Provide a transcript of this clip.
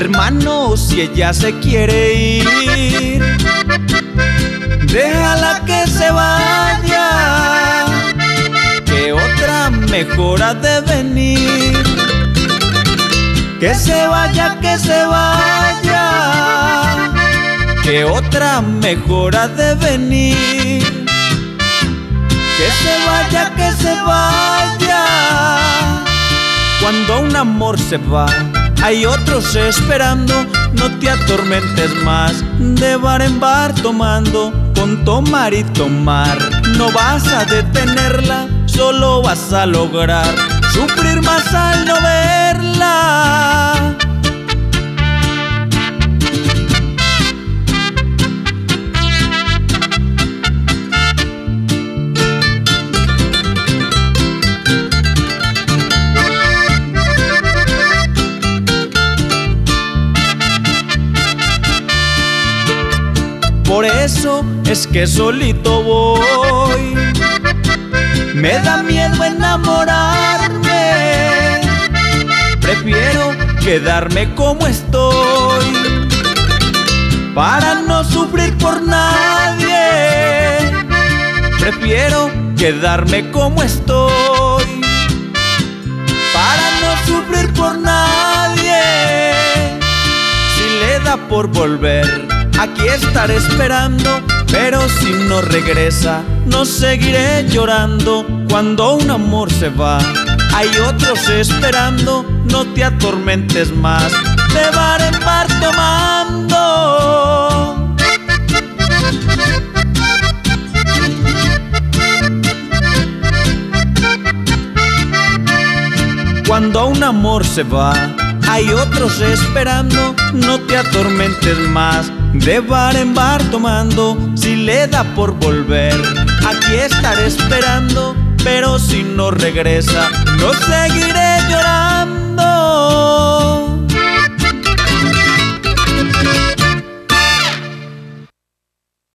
Hermano, si ella se quiere ir, déjala que se vaya, que otra mejora de venir. Que se vaya, que se vaya, que otra mejora de venir. Que se vaya, que se vaya. Cuando un amor se va, hay otros esperando. No te atormentes más, de bar en bar tomando, con tomar y tomar. No vas a detenerla, solo vas a lograr sufrir más al no verla. Por eso es que solito voy. Me da miedo enamorarme. Prefiero quedarme como estoy. Para no sufrir por nadie. Prefiero quedarme como estoy. Para no sufrir por nadie. Si le da por volver aquí estaré esperando, pero si no regresa, no seguiré llorando. Cuando un amor se va, hay otros esperando, no te atormentes más, de bar en bar tomando. Cuando un amor se va, hay otros esperando, no te atormentes más, de bar en bar tomando, si le da por volver, aquí estaré esperando, pero si no regresa, no seguiré.